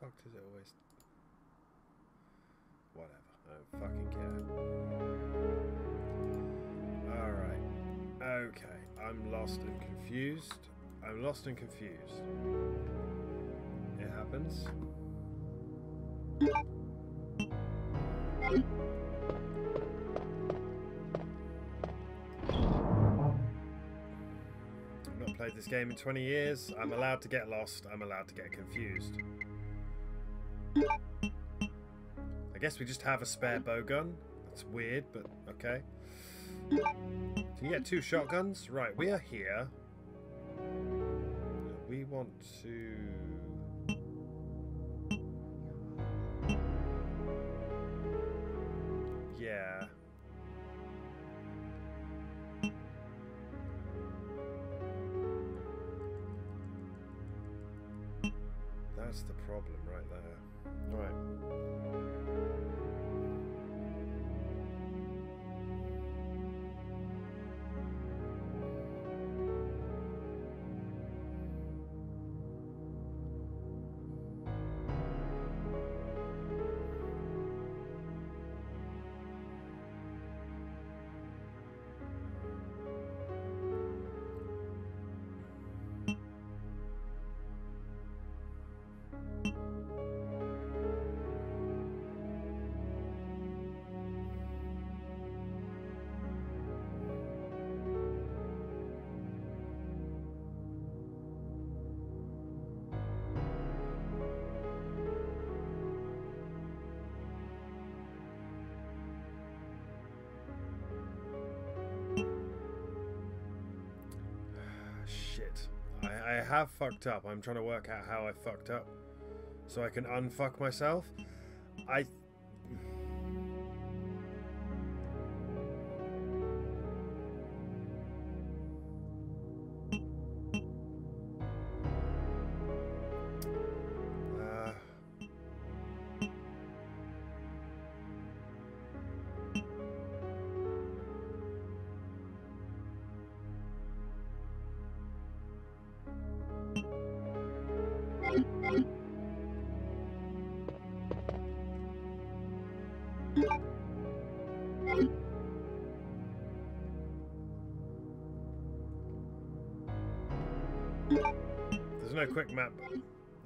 fuck does it always... Whatever. I don't fucking care. Alright. Okay. I'm lost and confused. I'm lost and confused. It happens. I've not played this game in 20 years. I'm allowed to get lost. I'm allowed to get confused. I guess we just have a spare bow gun. That's weird, but okay. Can you get two shotguns? Right, we are here. We want to... Yeah. That's the problem right there. Right. I, have fucked up. I'm trying to work out how I fucked up so I can unfuck myself. I. quick map.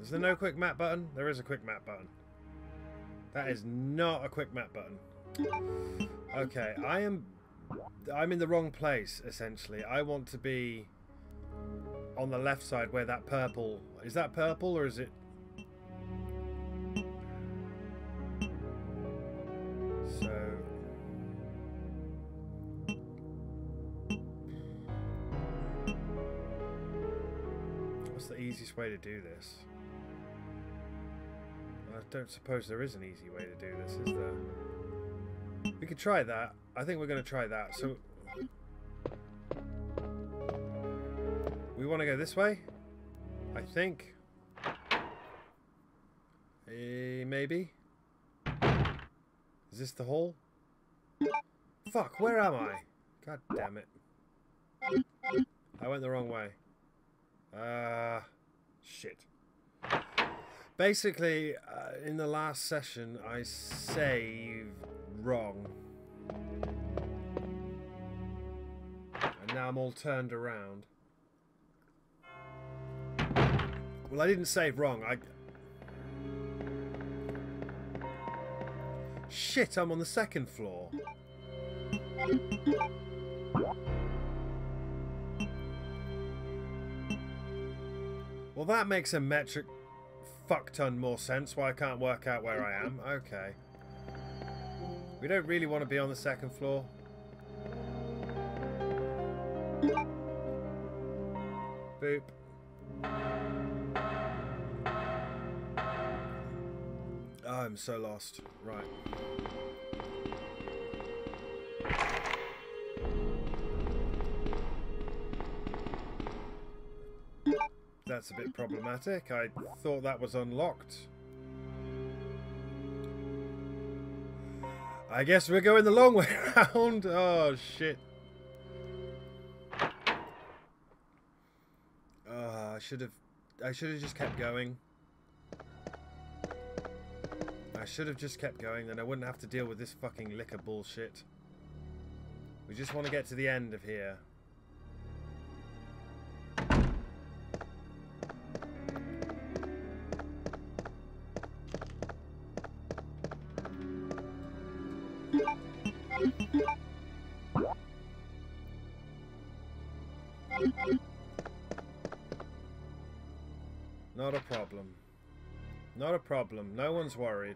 Is there no quick map button? There is a quick map button. That is not a quick map button. Okay, I am I'm in the wrong place essentially. I want to be on the left side where that purple is that purple or is it Way to do this? I don't suppose there is an easy way to do this, is there? We could try that. I think we're going to try that. So we want to go this way. I think. Eh, maybe. Is this the hole? Fuck, where am I? God damn it. I went the wrong way. Uh, shit. Basically, uh, in the last session, I saved wrong. And now I'm all turned around. Well, I didn't save wrong. I... Shit, I'm on the second floor. Well, that makes a metric fuck ton more sense why I can't work out where I am. Okay. We don't really want to be on the second floor. Boop. Oh, I'm so lost. Right. That's a bit problematic. I thought that was unlocked. I guess we're going the long way around. Oh, shit. Oh, I should have... I should have just kept going. I should have just kept going, then I wouldn't have to deal with this fucking liquor bullshit. We just want to get to the end of here. Problem. No one's worried.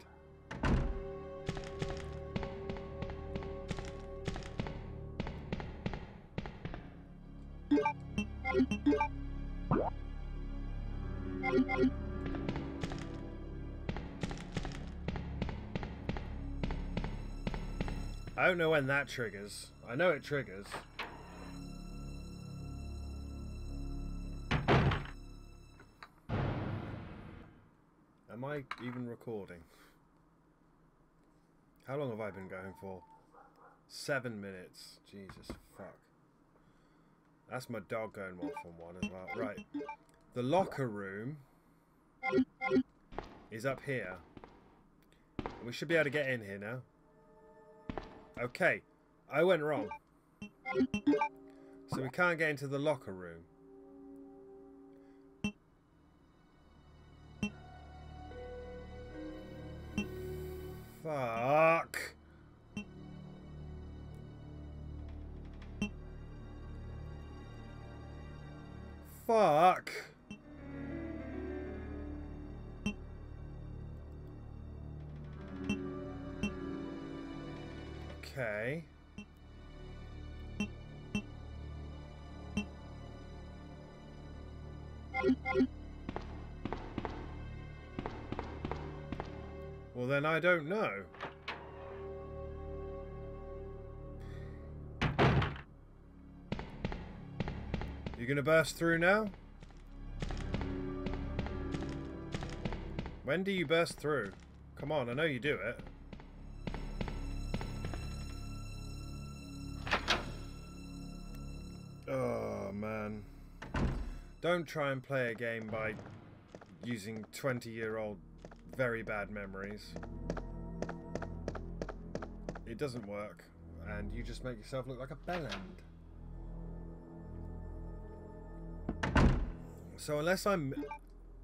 I don't know when that triggers. I know it triggers. I even recording? How long have I been going for? Seven minutes. Jesus fuck. That's my dog going off on one as well. Right. The locker room is up here. We should be able to get in here now. Okay. I went wrong. So we can't get into the locker room. Fuck. Fuck. Okay. Well, then I don't know. You gonna burst through now? When do you burst through? Come on, I know you do it. Oh, man. Don't try and play a game by using 20-year-old very bad memories. It doesn't work, and you just make yourself look like a bellend. So unless I'm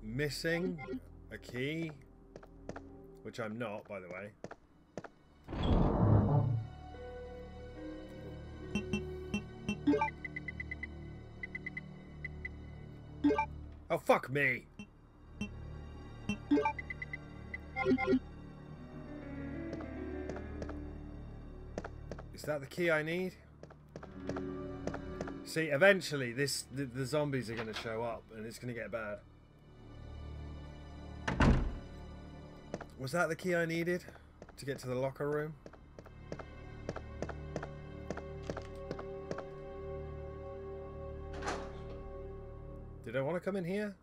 missing a key, which I'm not, by the way. Oh, fuck me! Is that the key I need? See, eventually this the, the zombies are going to show up and it's going to get bad. Was that the key I needed to get to the locker room? Did I want to come in here?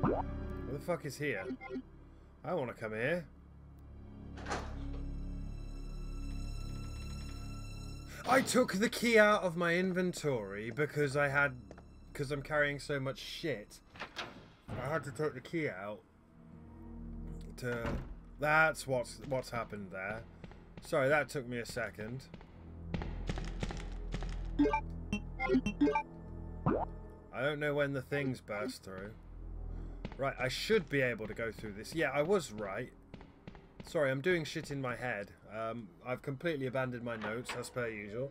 What the fuck is here? I want to come here. I took the key out of my inventory because I had... Because I'm carrying so much shit. I had to take the key out. To... That's what's, what's happened there. Sorry, that took me a second. I don't know when the things burst through. Right, I should be able to go through this. Yeah, I was right. Sorry, I'm doing shit in my head. Um, I've completely abandoned my notes, as per usual.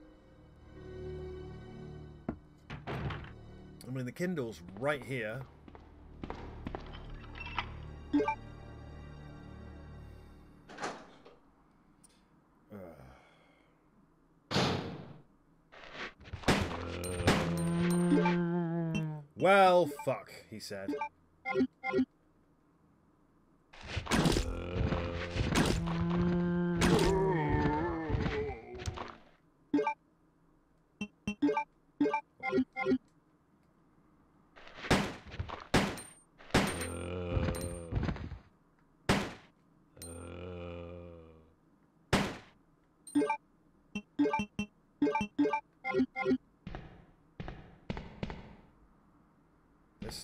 I mean, the Kindle's right here. Well, fuck, he said.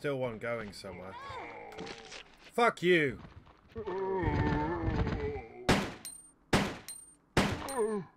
Still one going somewhere. Fuck you!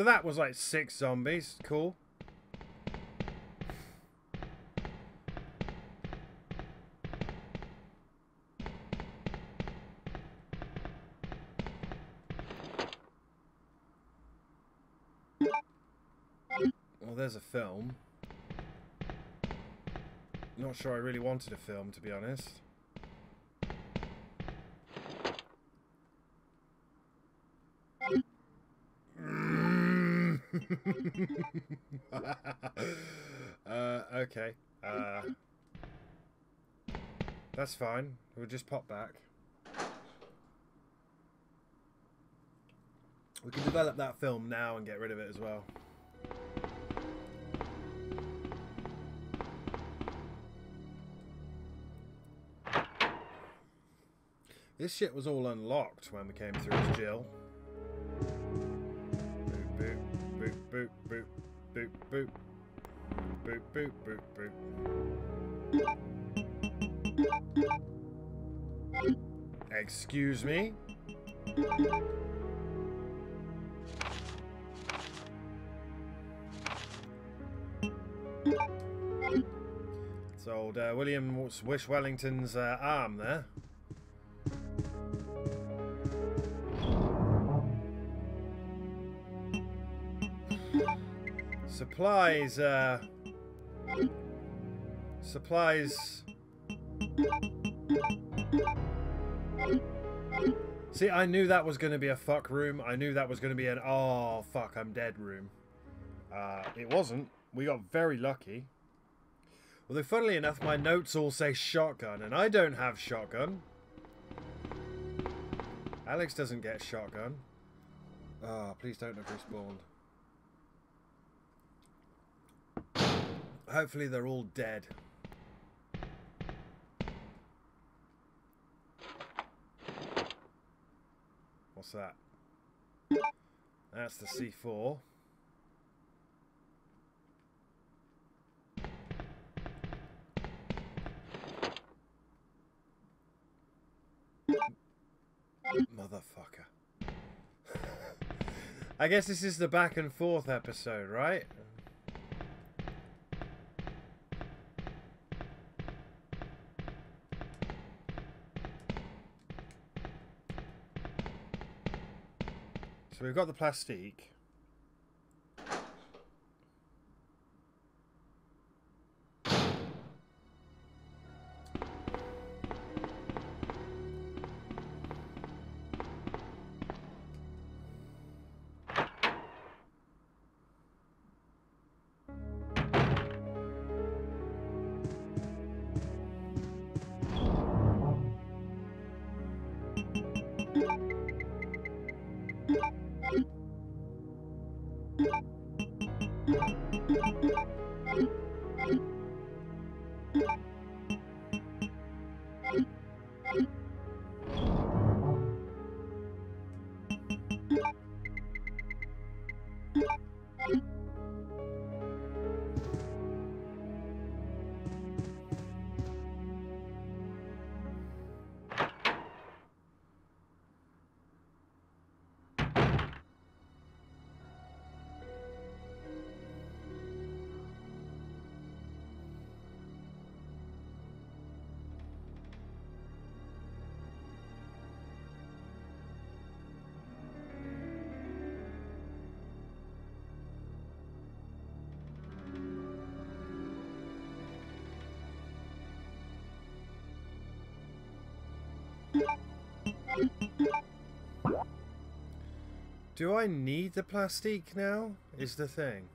So that was like six zombies. Cool. Well, there's a film. Not sure I really wanted a film, to be honest. uh, okay. Uh, that's fine. We'll just pop back. We can develop that film now and get rid of it as well. This shit was all unlocked when we came through as Jill. Boop, boop, boop, boop, boop. Excuse me? It's old uh, William Wish Wellington's uh, arm there. Supplies, uh... Supplies... See, I knew that was going to be a fuck room. I knew that was going to be an, oh, fuck, I'm dead room. Uh, it wasn't. We got very lucky. Although, funnily enough, my notes all say shotgun, and I don't have shotgun. Alex doesn't get shotgun. Oh, please don't have respawned. Hopefully they're all dead. What's that? That's the C4. Motherfucker. I guess this is the back and forth episode, right? So we've got the plastique. Do I need the plastique now? Is the thing.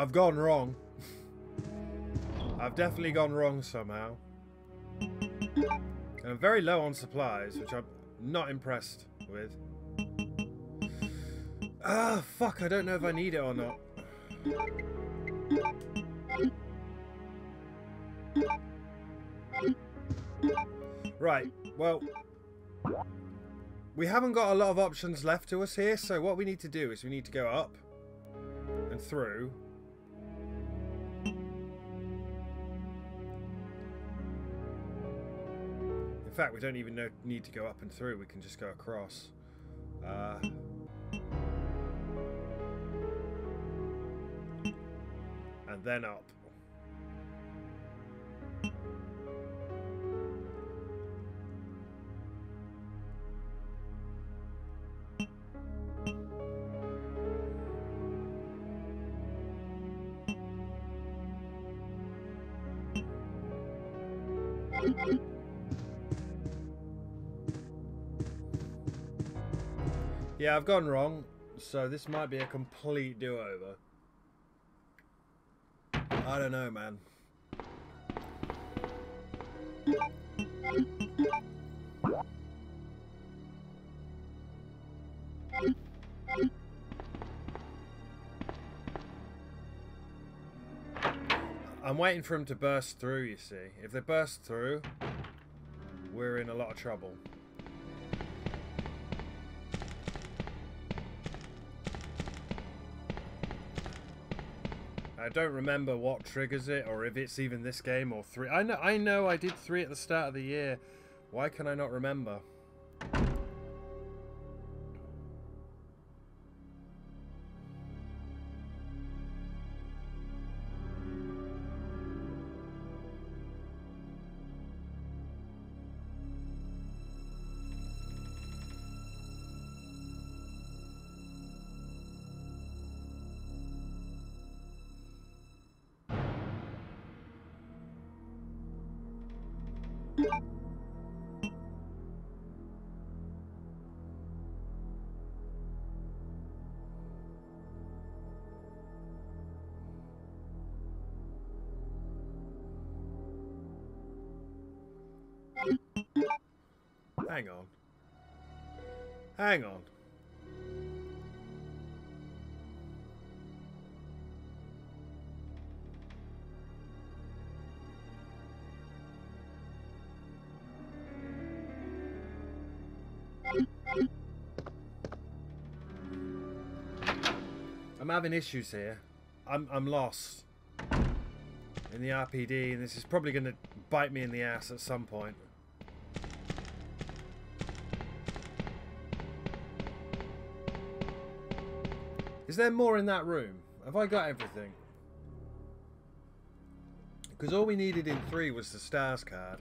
I've gone wrong. I've definitely gone wrong somehow. And I'm very low on supplies, which I'm not impressed with. Ah, fuck, I don't know if I need it or not. Right, well... We haven't got a lot of options left to us here, so what we need to do is we need to go up and through. In fact, we don't even know, need to go up and through, we can just go across. Uh, and then up. Yeah, I've gone wrong, so this might be a complete do-over. I don't know, man. I'm waiting for them to burst through, you see. If they burst through, we're in a lot of trouble. I don't remember what triggers it, or if it's even this game or three. I know, I know, I did three at the start of the year. Why can I not remember? Hang on. Hang on. I'm having issues here. I'm I'm lost in the RPD, and this is probably going to bite me in the ass at some point. Is there more in that room? Have I got everything? Because all we needed in three was the stars card.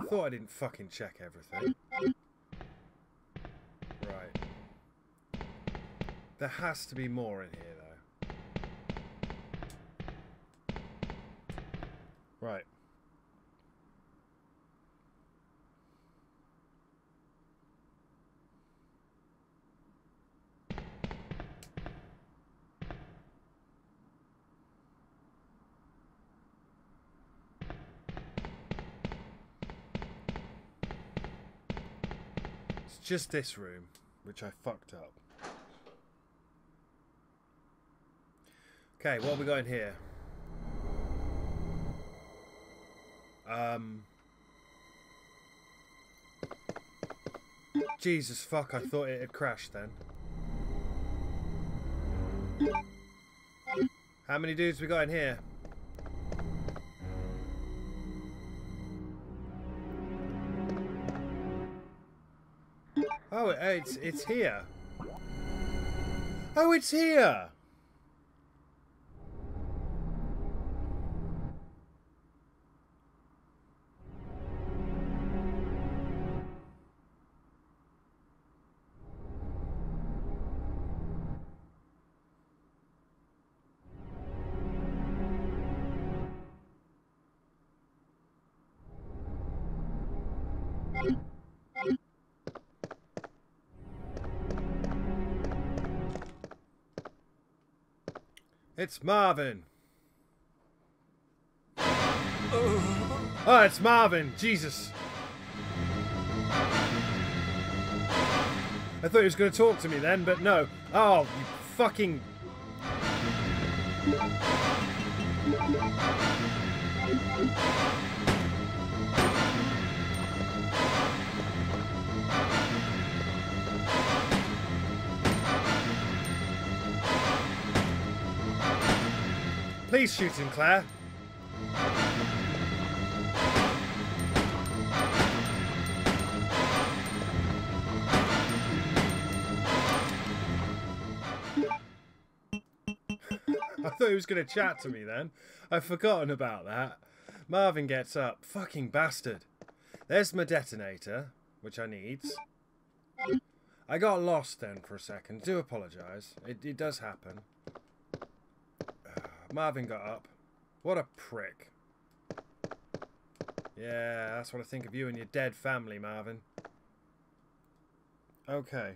I thought I didn't fucking check everything. There has to be more in here, though. Right. It's just this room, which I fucked up. Okay, what have we got in here? Um. Jesus fuck, I thought it had crashed then. How many dudes we got in here? Oh, it's it's here. Oh, it's here. It's Marvin. Oh, it's Marvin. Jesus. I thought he was going to talk to me then, but no. Oh, you fucking... Please shoot him, Claire. I thought he was going to chat to me then. I've forgotten about that. Marvin gets up. Fucking bastard. There's my detonator, which I need. I got lost then for a second. Do apologise. It, it does happen. Marvin got up. What a prick. Yeah, that's what I think of you and your dead family, Marvin. Okay.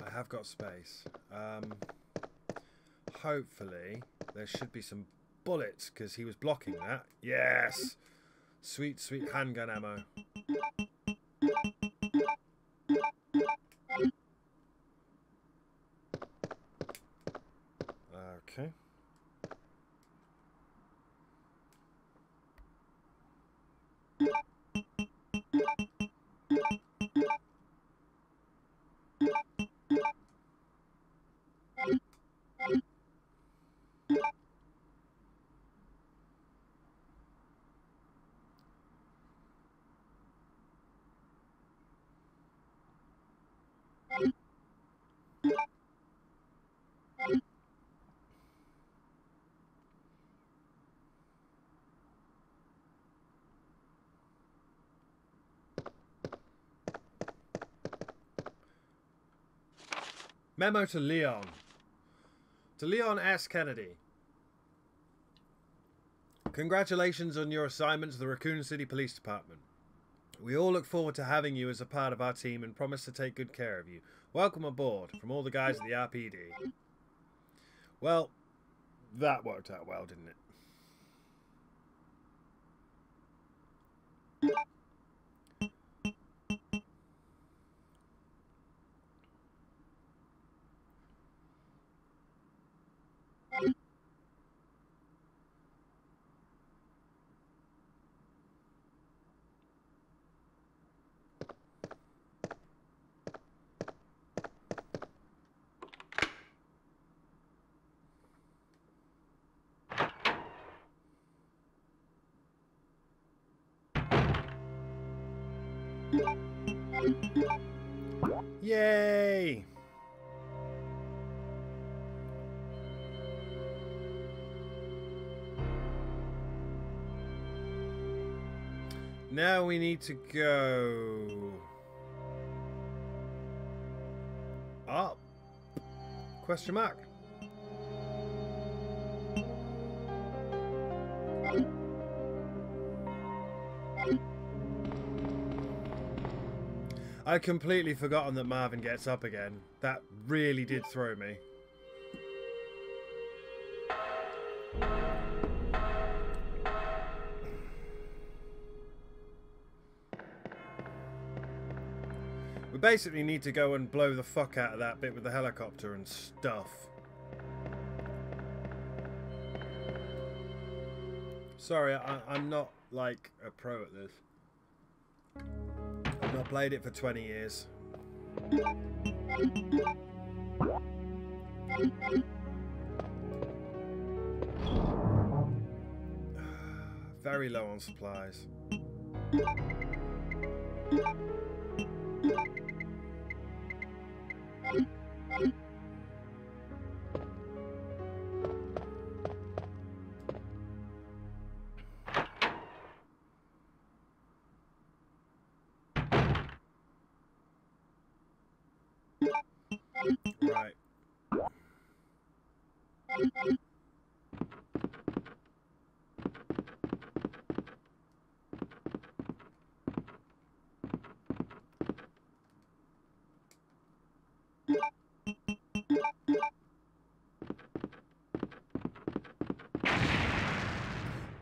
I have got space. Um, hopefully, there should be some bullets because he was blocking that. Yes! Sweet, sweet handgun ammo. Memo to Leon. To Leon S. Kennedy. Congratulations on your assignment to the Raccoon City Police Department. We all look forward to having you as a part of our team and promise to take good care of you. Welcome aboard from all the guys at the RPD. Well, that worked out well, didn't it? Yay! Now we need to go up. Question mark. I completely forgotten that Marvin gets up again. That really did throw me. We basically need to go and blow the fuck out of that bit with the helicopter and stuff. Sorry, I, am not, like, a pro at this. I've played it for 20 years. Very low on supplies.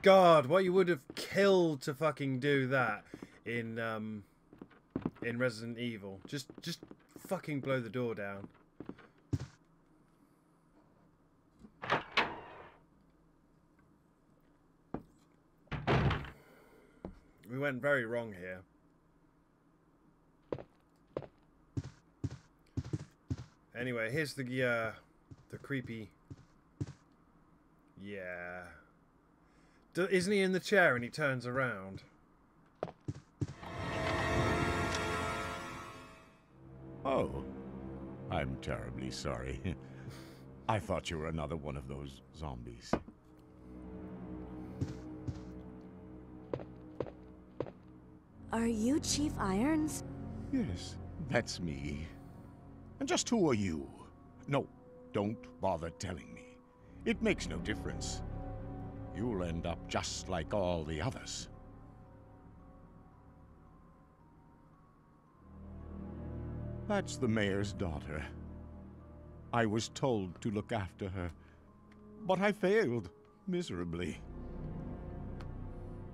God, what you would have killed to fucking do that in um in Resident Evil. Just just fucking blow the door down. We went very wrong here. Anyway, here's the uh, the creepy. Yeah. Do, isn't he in the chair and he turns around? Oh, I'm terribly sorry. I thought you were another one of those zombies. Are you Chief Irons? Yes, that's me. And just who are you? No, don't bother telling me. It makes no difference. You'll end up just like all the others. That's the mayor's daughter. I was told to look after her, but I failed miserably.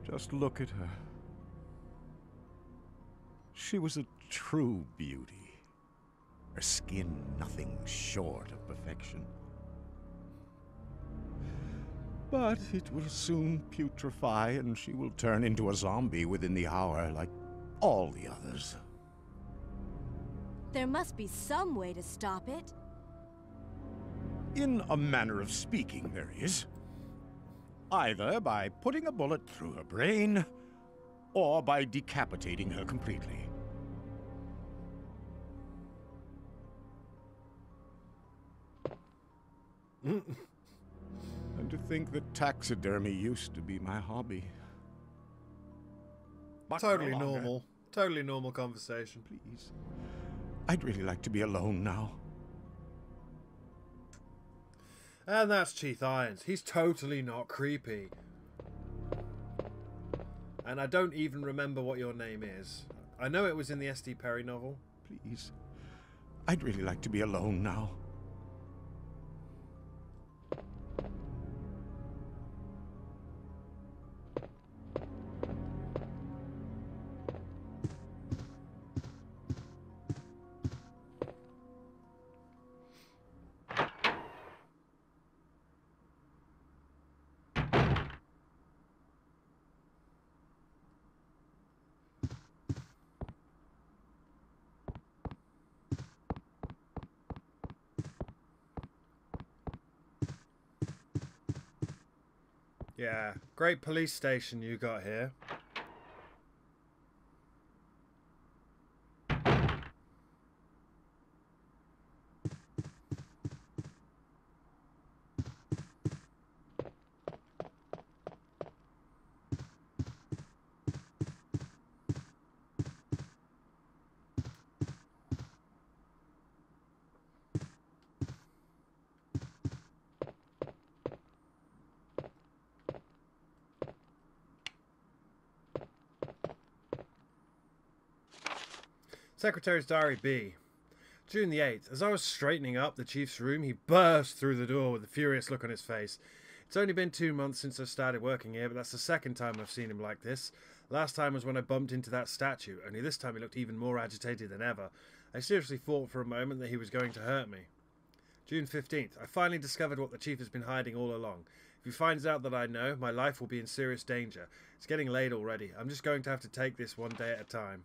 Just look at her. She was a true beauty. Her skin nothing short of perfection. But it will soon putrefy, and she will turn into a zombie within the hour, like all the others. There must be some way to stop it. In a manner of speaking, there is. Either by putting a bullet through her brain, or by decapitating her completely. Mm. And to think that taxidermy used to be my hobby. But totally longer. normal. Totally normal conversation. Please. I'd really like to be alone now. And that's Chief Irons. He's totally not creepy. And I don't even remember what your name is. I know it was in the S.D. Perry novel. Please. I'd really like to be alone now. Yeah, great police station you got here. Secretary's Diary B. June the 8th. As I was straightening up the chief's room, he burst through the door with a furious look on his face. It's only been two months since I started working here, but that's the second time I've seen him like this. Last time was when I bumped into that statue, only this time he looked even more agitated than ever. I seriously thought for a moment that he was going to hurt me. June 15th. I finally discovered what the chief has been hiding all along. If he finds out that I know, my life will be in serious danger. It's getting late already. I'm just going to have to take this one day at a time.